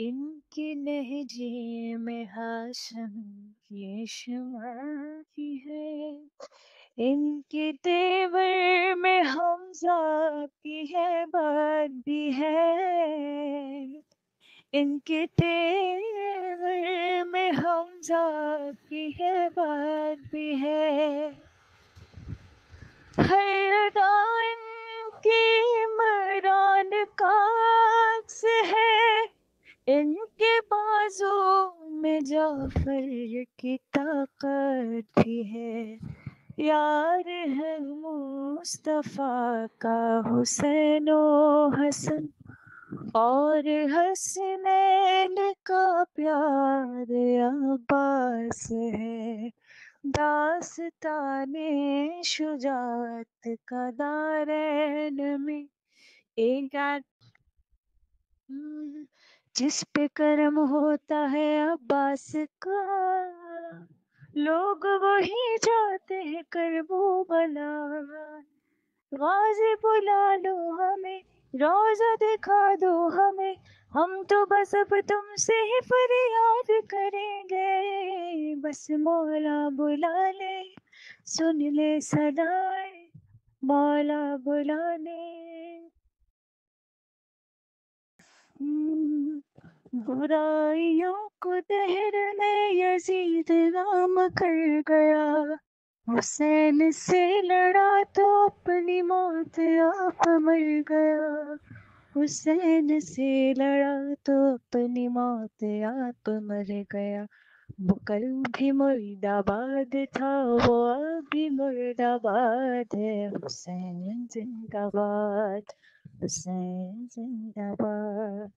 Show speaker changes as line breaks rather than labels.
इनकी लहजे में हाशम ये शमा की है। इनके तेवर में हमजा की है, बात भी है। इनके तेवर में हमजा की है, बात भी है। हर अदा इनकी मरान है इनके बाजू में जाफ़र की ताकत है। यार है मुस्तफ़ा का हुसैन हसन और हसनैन का प्यार अब्बास है। दास्ताने शुजात का दारैन में एक हम्म, जिस पे कर्म होता है अब्बास का। लोग वही जाते हैं करबो बला गाजी बुला लो हमें, रोजा दिखा दो हमें। हम तो बस अब तुमसे ही फरियाद करेंगे। बस मौला बुला ले, सुन ले सदाए, मौला बुला ले। बुराइयों को दहर में यजीद नाम कर गया। हुसैन से लड़ा तो अपनी मौत आप मर गया। हुसैन से लड़ा तो अपनी मौत आप मर गया। वो कल भी मुर्दाबाद था, वो अब भी मुर्दाबाद है। हुसैन जिंदाबाद हुसैन जिंदाबाद।